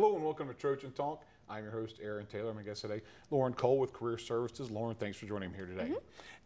Hello and welcome to Trojan Talk. I'm your host, Aaron Taylor. My guest today, Lauren Cole with Career Services. Lauren, thanks for joining me here today.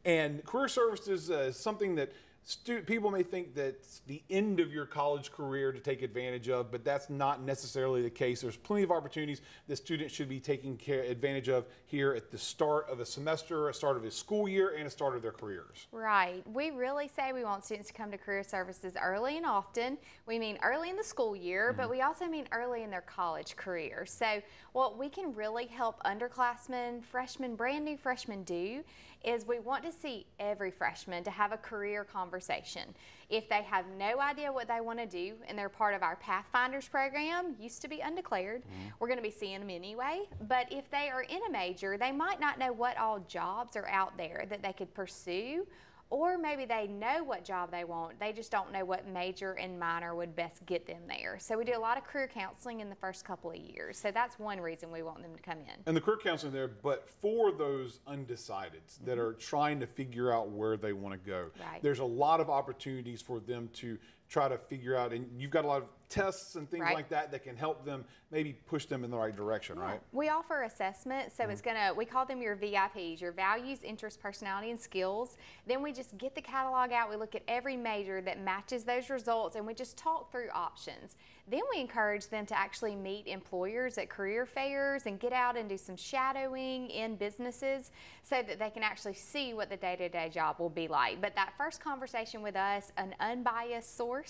And Career Services uh, is something that stu- people may think that's the end of your college career to take advantage of, but that's not necessarily the case. There's plenty of opportunities that students should be taking care, advantage of here at the start of a semester, a start of a school year, and a start of their careers. Right. We really say we want students to come to career services early and often. We mean early in the school year, but mm-hmm. we also mean early in their college career. So, what we can really help underclassmen, freshmen, brand new freshmen do is we want to see every freshman to have a career conversation. If they have no idea what they want to do and they're part of our Pathfinders program, used to be undeclared, mm-hmm. we're going to be seeing them anyway. But if they are in a major, they might not know what all jobs are out there that they could pursue or maybe they know what job they want, they just don't know what major and minor would best get them there. So we do a lot of career counseling in the first couple of years. So that's one reason we want them to come in. And the career counseling there, but for those undecideds that mm-hmm. are trying to figure out where they want to go, Right. there's a lot of opportunities for them to try to figure out. And you've got a lot of tests and things Right. like that that can help them maybe push them in the right direction, right? We offer assessment, so it's mm. gonna, we call them your VIPs, your values, interests, personality, and skills. Then we just get the catalog out, we look at every major that matches those results, and we just talk through options. Then we encourage them to actually meet employers at career fairs and get out and do some shadowing in businesses so that they can actually see what the day to day job will be like. But that first conversation with us, an unbiased source,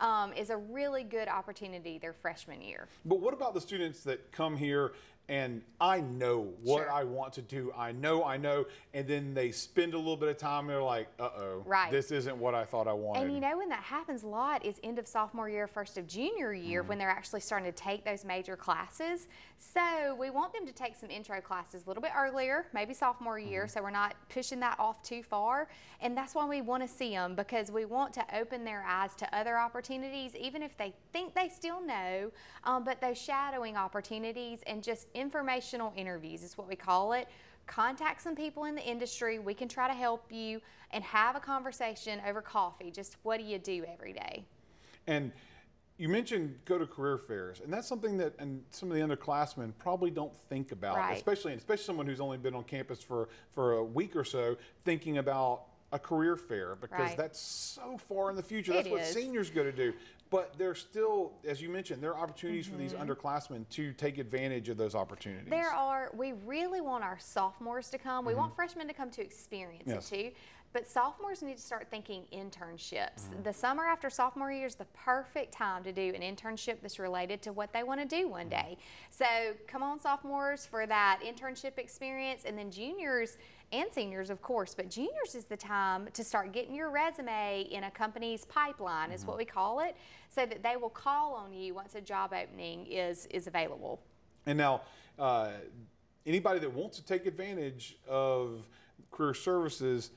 um, is a really good opportunity their freshman year. But what about the students that come here and I know what Sure. I want to do? I know, I know. And then they spend a little bit of time and they're like, uh oh, Right. this isn't what I thought I wanted. And you know when that happens a lot is end of sophomore year, first of junior year when they're actually starting to take those major classes. So we want them to take some intro classes a little bit earlier, maybe sophomore year, so we're not pushing that off too far. And that's why we want to see them because we want to open their eyes to other opportunities, even if they think they still know. Um, but those shadowing opportunities and just informational interviews is what we call it contact some people in the industry. We can try to help you and have a conversation over coffee. Just what do you do every day? And you mentioned go to career fairs, and that's something that and some of the underclassmen probably don't think about, Right. especially especially someone who's only been on campus for for a week or so, thinking about a career fair because Right. that's so far in the future. It That's what is. seniors go to do. But there's still, as you mentioned, there are opportunities for these underclassmen to take advantage of those opportunities. Mm-hmm. There are, we really want our sophomores to come. We want freshmen to come to experience Mm-hmm. Yes. it too. But sophomores need to start thinking internships. Mm-hmm. The summer after sophomore year is the perfect time to do an internship that's related to what they want to do one Mm-hmm. day. So come on, sophomores, for that internship experience. And then juniors and seniors, of course, but juniors is the time to start getting your resume in a company's pipeline, is Mm-hmm. what we call it, so that they will call on you once a job opening is, is available. And now, uh, anybody that wants to take advantage of career services,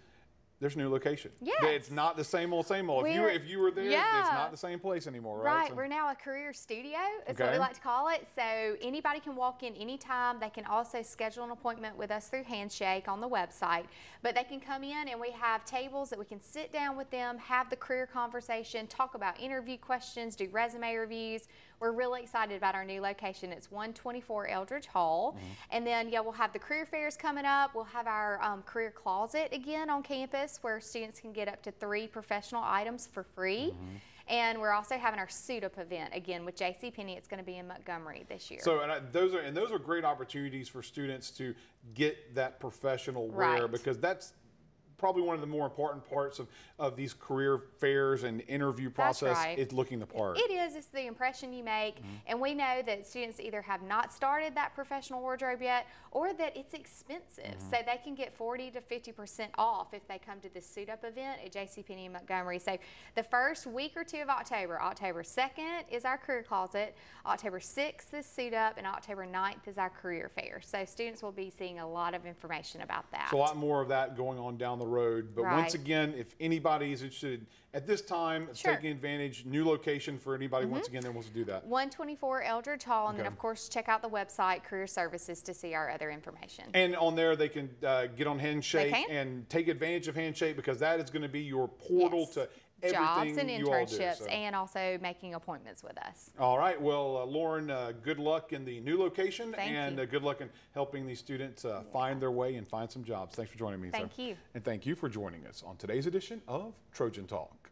there's a new location. Yes. It's not the same old, same old. If you, We're- if you were there, it's not the same place anymore, right? Right, So- we're now a career studio, is what we like to call it. So anybody can walk in anytime. They can also schedule an appointment with us through Handshake on the website. But they can come in and we have tables that we can sit down with them, have the career conversation, talk about interview questions, do resume reviews. We're really excited about our new location. It's 124 Eldridge Hall. Mm-hmm. And then, yeah, we'll have the career fairs coming up. We'll have our um, career closet again on campus where students can get up to three professional items for free. Mm-hmm. And we're also having our suit up event again with JC Penney. It's going to be in Montgomery this year. So and I, those are and those are great opportunities for students to get that professional wear Right. because that's probably one of the more important parts of, of these career fairs and interview process right. is looking the part. It is. It's the impression you make. Mm-hmm. And we know that students either have not started that professional wardrobe yet or that it's expensive. Mm-hmm. So they can get 40 to 50% off if they come to this suit up event at JCPenney in Montgomery. So the first week or two of October, October 2nd is our career closet, October 6th is suit up, and October 9th is our career fair. So students will be seeing a lot of information about that. So a lot more of that going on down the road. But once again, if anybody is interested at this time Sure. Mm-hmm. taking advantage, new location for anybody once again that wants to do that. 124 Eldridge Hall, and then of course check out the website Career Services to see our other information. And on there, they can uh, get on Handshake and take advantage of Handshake because that is going to be your portal Yes. to jobs and all do, internships so. and also making appointments with us. All right. Well, uh, Lauren, uh, good luck in the new location, Thank and you. Uh, good luck in helping these students uh, find their way and find some jobs. Thanks for joining me. Thank sir. you. And thank you for joining us on today's edition of Trojan Talk.